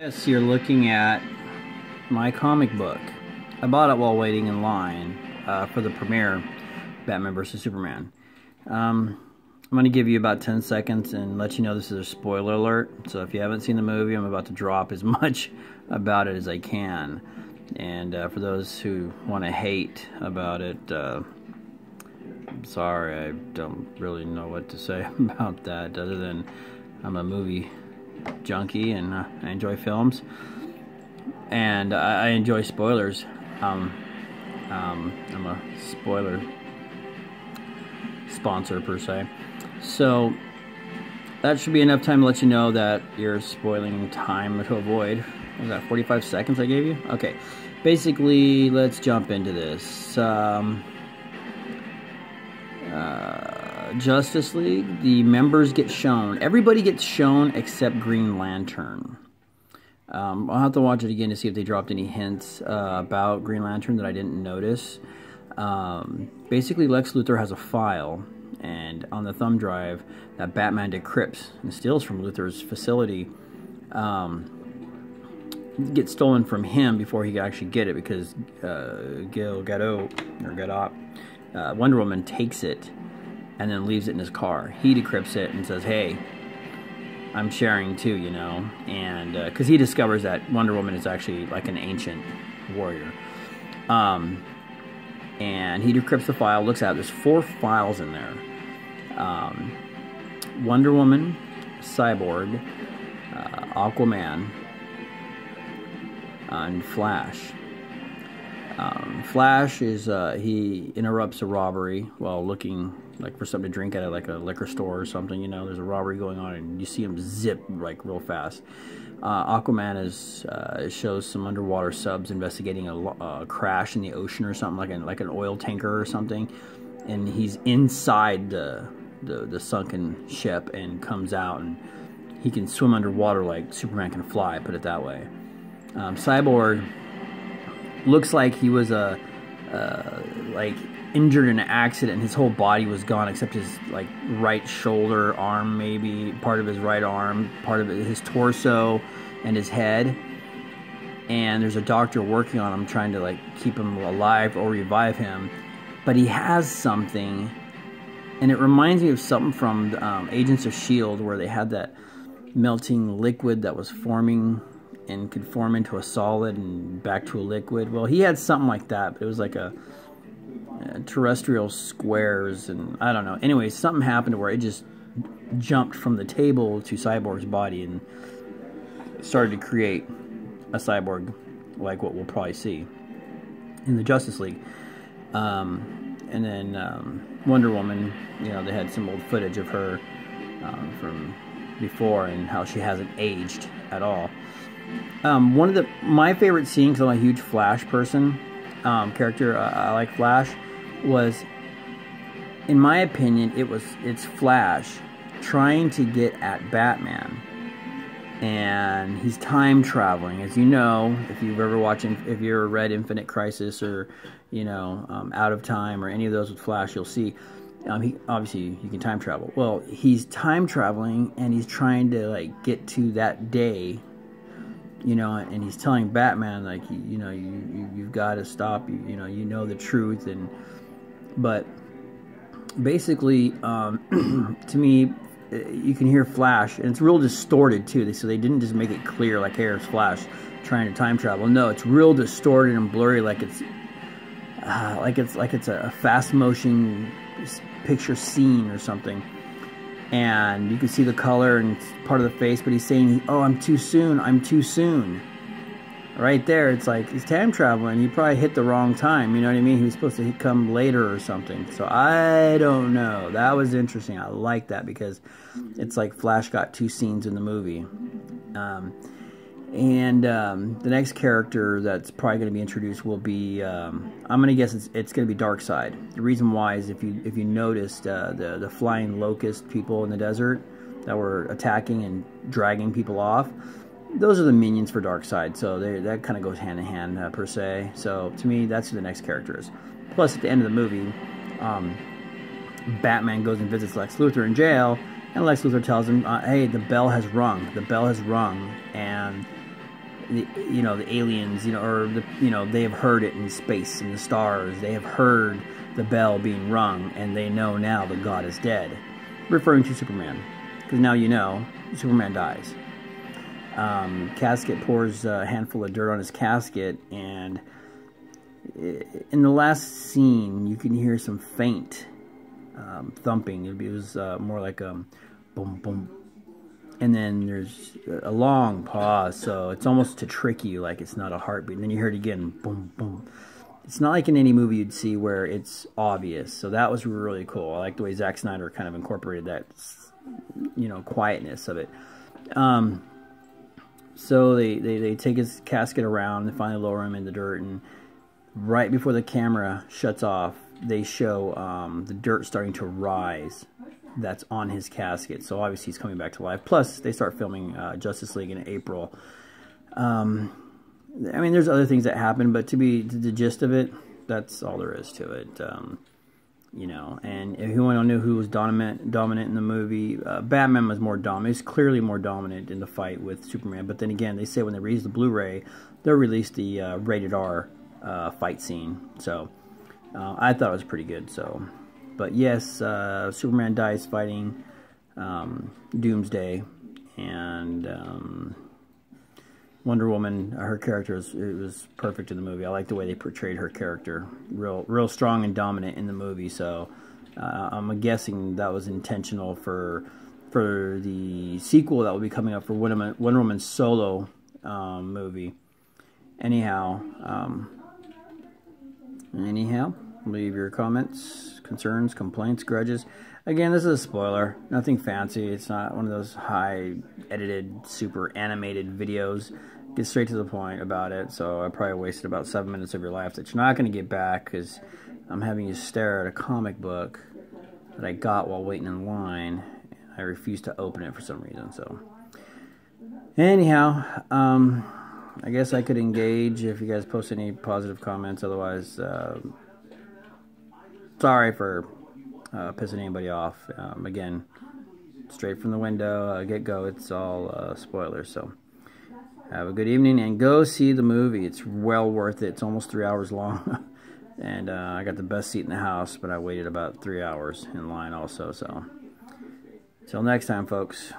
Yes, you're looking at my comic book. I bought it while waiting in line uh, for the premiere, Batman vs. Superman. Um, I'm going to give you about 10 seconds and let you know this is a spoiler alert. So if you haven't seen the movie, I'm about to drop as much about it as I can. And uh, for those who want to hate about it, uh, I'm sorry, I don't really know what to say about that other than I'm a movie junkie and uh, I enjoy films and I, I enjoy spoilers. Um, um, I'm a spoiler sponsor per se, so that should be enough time to let you know that you're spoiling time to avoid. Was that 45 seconds I gave you? Okay, basically, let's jump into this. Um, uh, Justice League, the members get shown. Everybody gets shown except Green Lantern. Um, I'll have to watch it again to see if they dropped any hints uh, about Green Lantern that I didn't notice. Um, basically, Lex Luthor has a file, and on the thumb drive that Batman decrypts and steals from Luthor's facility. Um, gets stolen from him before he could actually get it because uh, Gal Gadot or Gadot, uh, Wonder Woman takes it and then leaves it in his car. He decrypts it and says, "Hey, I'm sharing too," you know, and because uh, he discovers that Wonder Woman is actually like an ancient warrior. Um, and he decrypts the file, looks at it. There's four files in there. Um, Wonder Woman, Cyborg, uh, Aquaman, and Flash. Um, Flash is uh, he interrupts a robbery while looking like for something to drink at like a liquor store or something. You know, there's a robbery going on, and you see him zip like real fast. Uh, Aquaman is uh, shows some underwater subs investigating a, a, crash in the ocean or something like an like an oil tanker or something, and he's inside the the, the sunken ship and comes out and he can swim underwater like Superman can fly. Put it that way. Um, Cyborg looks like he was a uh, like injured in an accident. His whole body was gone except his like right shoulder, arm, maybe part of his right arm, part of his torso, and his head. And there's a doctor working on him, trying to like keep him alive or revive him. But he has something, and it reminds me of something from um, Agents of Shield, where they had that melting liquid that was forming and could form into a solid and back to a liquid. Well, he had something like that, but it was like a, a terrestrial squares and I don't know. Anyway, something happened where it just jumped from the table to Cyborg's body and started to create a cyborg like what we'll probably see in the Justice League. Um, and then um, Wonder Woman, you know, they had some old footage of her um, from before and how she hasn't aged at all. Um, one of the my favorite scenes, because I'm a huge Flash person, um, character uh, I like Flash, was, in my opinion, it was it's Flash trying to get at Batman, and he's time traveling. As you know, if you've ever watched, if you ever read Infinite Crisis or, you know, um, Out of Time or any of those with Flash, you'll see. Um, he obviously you can time travel. Well, he's time traveling and he's trying to like get to that day you know, and he's telling Batman like, you, know, you, you you've got to stop. You, you know, you know the truth, and but basically, um, to me, uh, you can hear Flash, and it's real distorted too. So they didn't just make it clear like, "Here's Flash trying to time travel." No, it's real distorted and blurry, like it's uh, like it's like it's a fast motion picture scene or something and you can see the color and part of the face, but he's saying, "Oh, I'm too soon. I'm too soon." Right there, it's like he's time traveling. He probably hit the wrong time. You know what I mean? He was supposed to come later or something. So I don't know. That was interesting. I like that because it's like Flash got two scenes in the movie. Um, and um, the next character that's probably going to be introduced will be um, I'm going to guess it's, it's going to be Darkseid. The reason why is if you if you noticed uh, the the flying locust people in the desert that were attacking and dragging people off, those are the minions for Darkseid. So they, that kind of goes hand in hand uh, per se. So to me, that's who the next character is. Plus, at the end of the movie, um, Batman goes and visits Lex Luthor in jail, and Lex Luthor tells him, uh, "Hey, the bell has rung. The bell has rung, and." The, you know the aliens, you know, or the you know they have heard it in space in the stars. They have heard the bell being rung, and they know now that God is dead, referring to Superman, because now you know Superman dies. Um, casket pours a handful of dirt on his casket, and in the last scene, you can hear some faint um, thumping. It was uh, more like a boom, boom, and then there's a long pause, so it's almost to trick you, like it's not a heartbeat. And then you hear it again, boom, boom. It's not like in any movie you'd see where it's obvious. So that was really cool. I like the way Zack Snyder kind of incorporated that, you know, quietness of it. Um, so they, they, they take his casket around and finally lower him in the dirt. And right before the camera shuts off, they show um, the dirt starting to rise that's on his casket. So obviously he's coming back to life. Plus, they start filming uh, Justice League in April. Um, I mean, there's other things that happen, but to be to the gist of it, that's all there is to it. Um, you know, and if you want to know who was dominant dominant in the movie, uh, Batman was more dominant. He's clearly more dominant in the fight with Superman. But then again, they say when they release the Blu-ray, they'll release the uh, rated R uh, fight scene. So uh, I thought it was pretty good. So but yes, uh, Superman dies fighting um, Doomsday, and um, Wonder Woman. Her character was it was perfect in the movie. I like the way they portrayed her character, real real strong and dominant in the movie. So uh, I'm guessing that was intentional for for the sequel that will be coming up for Wonder Woman, Wonder Woman solo um, movie. Anyhow, um, anyhow, leave your comments concerns, complaints, grudges. Again, this is a spoiler. Nothing fancy. It's not one of those high edited, super animated videos. Get straight to the point about it. So I probably wasted about seven minutes of your life that you're not going to get back because I'm having you stare at a comic book that I got while waiting in line. I refuse to open it for some reason. So, anyhow, um, I guess I could engage if you guys post any positive comments. Otherwise, uh, sorry for uh, pissing anybody off. Um, again, straight from the window, uh, get go. It's all uh, spoilers. So have a good evening and go see the movie. It's well worth it. It's almost three hours long. and uh, I got the best seat in the house, but I waited about three hours in line also. So, till next time, folks.